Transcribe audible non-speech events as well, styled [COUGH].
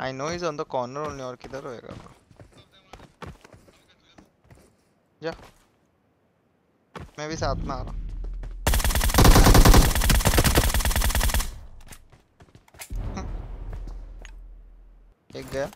I know is on the corner only और किधर होएगा bro? जा। मैं भी साथ में आ रहा हूँ। [LAUGHS] एक गया।